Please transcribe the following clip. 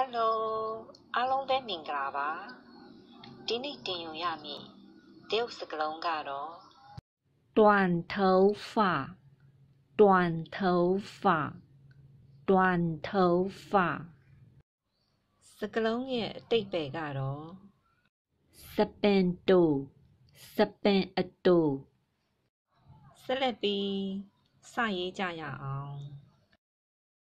Hello အားလုံးပဲမင်္ဂလာပါဒီနေ့တင်ယူရမည်တရုတ်စကားလုံးကတော့短头发短头发短头发စကားလုံးရဲ့အတိတ်ပဲကတော့စပင်တူစပင်အတူဆက်လက်ပြီးစရေးကြရအောင်